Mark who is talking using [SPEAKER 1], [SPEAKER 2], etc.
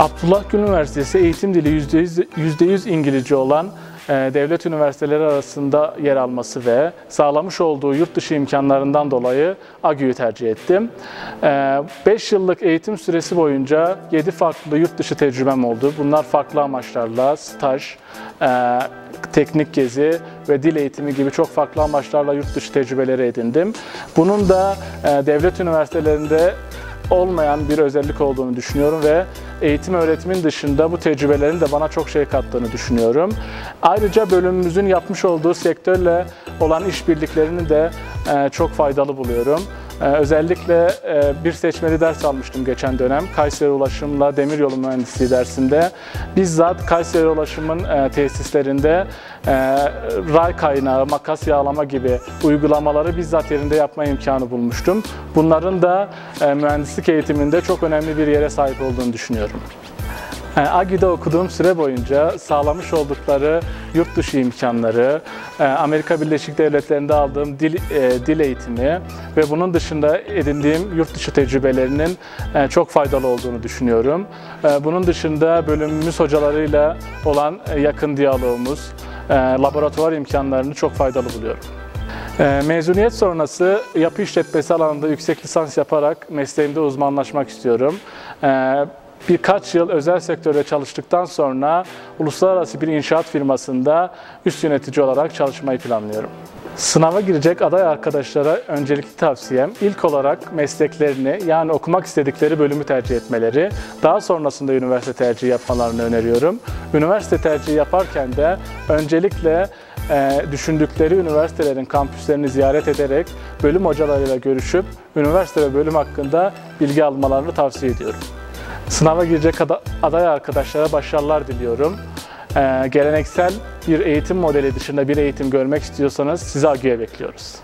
[SPEAKER 1] Abdullah Gül Üniversitesi eğitim dili %100, %100 İngilizce olan e, devlet üniversiteleri arasında yer alması ve sağlamış olduğu yurt dışı imkanlarından dolayı AGÜ'yü tercih ettim. 5 yıllık eğitim süresi boyunca 7 farklı yurt dışı tecrübem oldu. Bunlar farklı amaçlarla staj, e, teknik gezi ve dil eğitimi gibi çok farklı amaçlarla yurt dışı tecrübeleri edindim. Bunun da e, devlet üniversitelerinde olmayan bir özellik olduğunu düşünüyorum ve eğitim öğretimin dışında bu tecrübelerin de bana çok şey kattığını düşünüyorum. Ayrıca bölümümüzün yapmış olduğu sektörle olan işbirliklerini de e, çok faydalı buluyorum. E, özellikle e, bir seçmeli ders almıştım geçen dönem. Kayseri Ulaşım'la Demiryolu Mühendisliği dersinde. Bizzat Kayseri Ulaşım'ın tesislerinde ray kaynağı, makas yağlama gibi uygulamaları bizzat yerinde yapma imkanı bulmuştum. Bunların da mühendislik eğitiminde çok önemli bir yere sahip olduğunu düşünüyorum. AGİ'de okuduğum süre boyunca sağlamış oldukları yurt dışı imkanları, e, Amerika Birleşik Devletleri'nde aldığım dil, e, dil eğitimi ve bunun dışında edindiğim yurt dışı tecrübelerinin e, çok faydalı olduğunu düşünüyorum. Bunun dışında bölümümüz hocalarıyla olan yakın diyalogumuz, laboratuvar imkanlarını çok faydalı buluyorum. Mezuniyet sonrası yapı işletmesi alanında yüksek lisans yaparak mesleğimde uzmanlaşmak istiyorum birkaç yıl özel sektörde çalıştıktan sonra uluslararası bir inşaat firmasında üst yönetici olarak çalışmayı planlıyorum. Sınava girecek aday arkadaşlara öncelikli tavsiyem ilk olarak mesleklerini yani okumak istedikleri bölümü tercih etmeleri, daha sonrasında üniversite tercihi yapmalarını öneriyorum. Üniversite tercihi yaparken de öncelikle e, düşündükleri üniversitelerin kampüslerini ziyaret ederek bölüm hocalarıyla görüşüp üniversite ve bölüm hakkında bilgi almalarını tavsiye ediyorum. Sınava girecek aday arkadaşlara başarılar diliyorum. Ee, geleneksel bir eğitim modeli dışında bir eğitim görmek istiyorsanız sizi AGÜ'ye bekliyoruz.